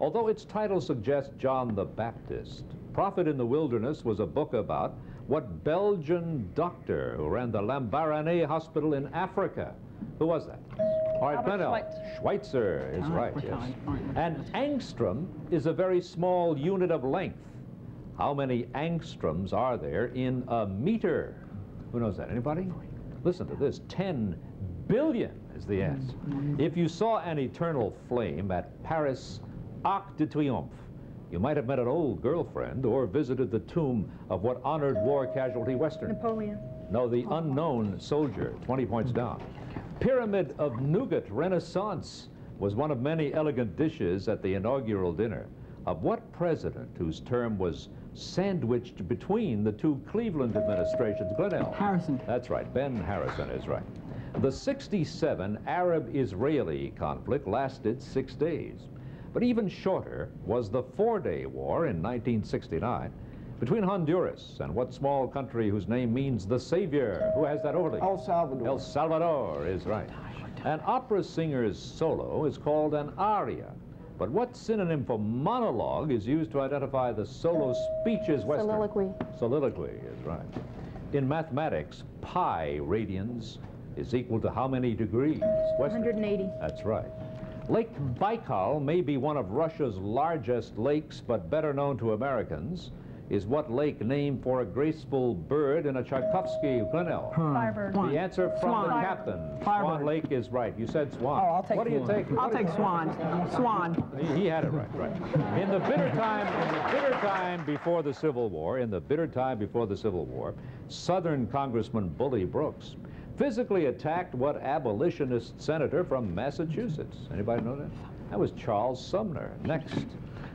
although its title suggests John the Baptist. Prophet in the Wilderness was a book about what Belgian doctor who ran the Lambaréné Hospital in Africa. Who was that? All right, Albert. Schweitzer. Schweitzer is right, yes. And angstrom is a very small unit of length. How many angstroms are there in a meter? Who knows that? Anybody? Listen to this. 10 billion is the answer. If you saw an eternal flame at Paris Arc de Triomphe, you might have met an old girlfriend or visited the tomb of what honored war casualty Western. Napoleon. No, the unknown soldier, 20 points down. Pyramid of Nougat Renaissance was one of many elegant dishes at the inaugural dinner of what president whose term was sandwiched between the two Cleveland administrations? Glenelg. Harrison. That's right, Ben Harrison is right. The 67 Arab-Israeli conflict lasted six days. But even shorter was the four-day war in 1969 between Honduras and what small country whose name means the savior? Who has that overlay? El Salvador. El Salvador is right. An opera singer's solo is called an aria. But what synonym for monologue is used to identify the solo speeches Western? Soliloquy. Soliloquy is right. In mathematics, pi radians is equal to how many degrees? Western? 180. That's right. Lake Baikal may be one of Russia's largest lakes, but better known to Americans is what lake named for a graceful bird in a Tchaikovsky Glenelg? Hmm. Firebird. The answer from the Swan. captain. Swan Lake is right. You said swan. Oh, I'll take What do you take? I'll take Swan. Swan. He, he had it right, right. In the bitter time, in the bitter time before the Civil War, in the bitter time before the Civil War, Southern Congressman Bully Brooks physically attacked what abolitionist senator from Massachusetts? Anybody know that? That was Charles Sumner. Next.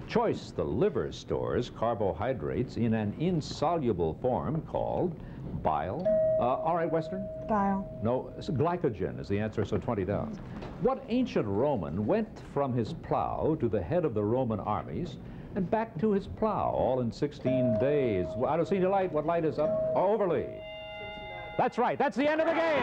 Choice the liver stores carbohydrates in an insoluble form called bile. Uh, all right, Western? Bile. No, glycogen is the answer, so 20 down. What ancient Roman went from his plow to the head of the Roman armies and back to his plow, all in 16 days? Well, I don't see any light. What light is up? Oh, Overlea. That's right. That's the end of the game.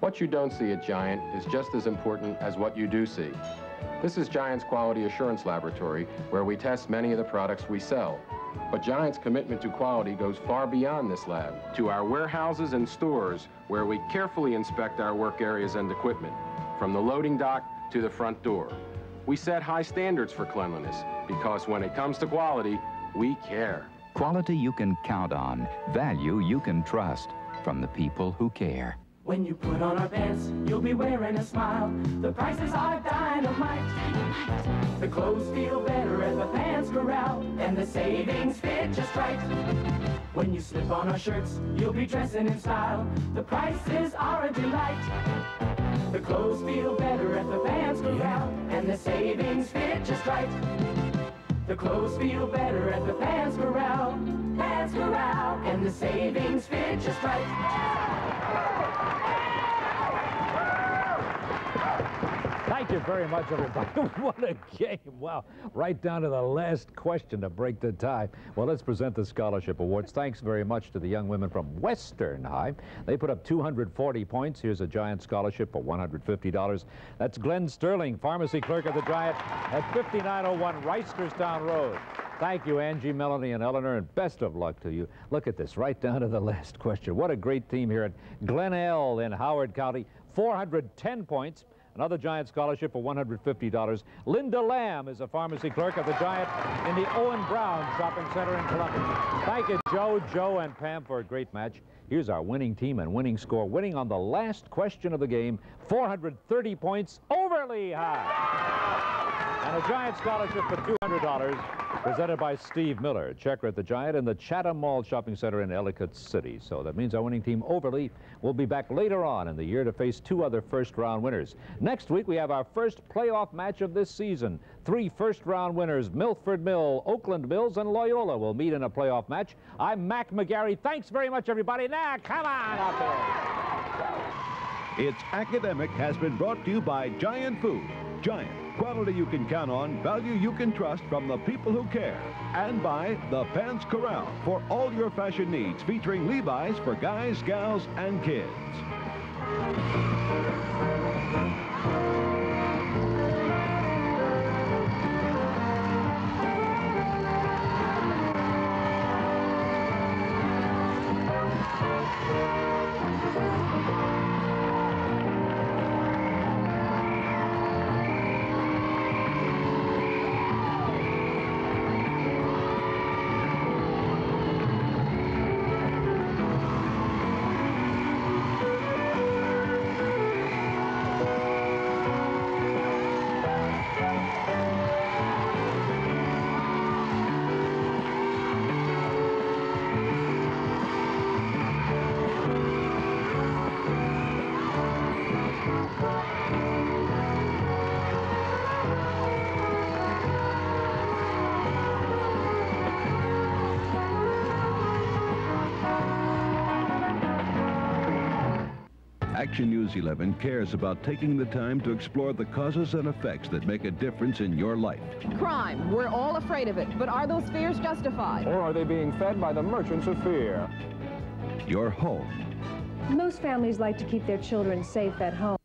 What you don't see at Giant is just as important as what you do see. This is Giant's Quality Assurance Laboratory, where we test many of the products we sell. But Giant's commitment to quality goes far beyond this lab, to our warehouses and stores, where we carefully inspect our work areas and equipment, from the loading dock to the front door. We set high standards for cleanliness, because when it comes to quality, we care. Quality you can count on, value you can trust from the people who care. When you put on our pants, you'll be wearing a smile. The prices are dynamite. The clothes feel better at the Pants Corral, and the savings fit just right. When you slip on our shirts, you'll be dressing in style. The prices are a delight. The clothes feel better at the Pants Corral, and the savings fit just right. The clothes feel better at the Pants Corral, Pants Corral, and the savings fit just right. You very much, everybody. what a game. Wow. Right down to the last question to break the tie. Well, let's present the scholarship awards. Thanks very much to the young women from Western High. They put up 240 points. Here's a Giant scholarship for $150. That's Glenn Sterling, pharmacy clerk at the Giant at 5901 Reisterstown Road. Thank you, Angie, Melanie, and Eleanor, and best of luck to you. Look at this, right down to the last question. What a great team here at Glenelg in Howard County. 410 points. Another Giant scholarship for $150. Linda Lamb is a pharmacy clerk at the Giant in the Owen Brown Shopping Center in Columbia. Thank you, Joe, Joe, and Pam for a great match. Here's our winning team and winning score. Winning on the last question of the game, 430 points, Overlea high. And a Giant scholarship for $200 presented by Steve Miller, checker at the Giant in the Chatham Mall Shopping Center in Ellicott City. So that means our winning team, Overlea, will be back later on in the year to face two other first-round winners. Next week, we have our first playoff match of this season. Three first-round winners, Milford Mill, Oakland Mills, and Loyola will meet in a playoff match. I'm Mac McGarry. Thanks very much, everybody. Now, come on up here. It's Academic has been brought to you by Giant Food. Giant, quality you can count on, value you can trust from the people who care. And by the Pants Corral for all your fashion needs, featuring Levi's for guys, gals, and kids. Action News 11 cares about taking the time to explore the causes and effects that make a difference in your life. Crime. We're all afraid of it, but are those fears justified? Or are they being fed by the merchants of fear? Your home. Most families like to keep their children safe at home.